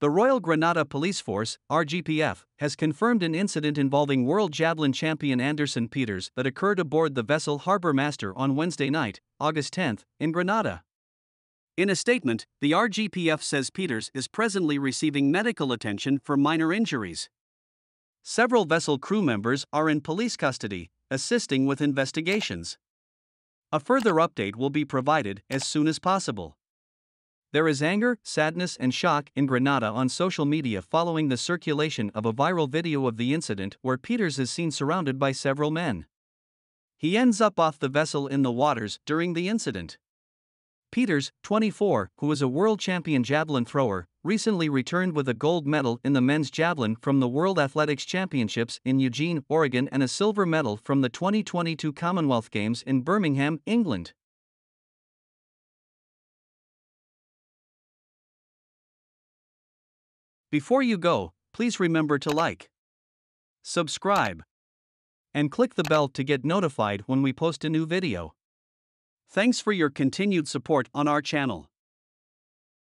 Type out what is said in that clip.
The Royal Grenada Police Force, RGPF, has confirmed an incident involving world javelin champion Anderson Peters that occurred aboard the vessel Harbour Master on Wednesday night, August 10, in Grenada. In a statement, the RGPF says Peters is presently receiving medical attention for minor injuries. Several vessel crew members are in police custody, assisting with investigations. A further update will be provided as soon as possible. There is anger, sadness, and shock in Grenada on social media following the circulation of a viral video of the incident where Peters is seen surrounded by several men. He ends up off the vessel in the waters during the incident. Peters, 24, who is a world champion javelin thrower, recently returned with a gold medal in the men's javelin from the World Athletics Championships in Eugene, Oregon, and a silver medal from the 2022 Commonwealth Games in Birmingham, England. Before you go, please remember to like, subscribe, and click the bell to get notified when we post a new video. Thanks for your continued support on our channel.